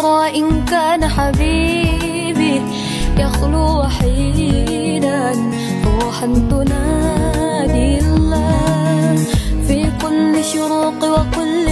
يرى إن كان حبيبي يخلو وحيدا روحا تنادي الله. في كل شروق وكل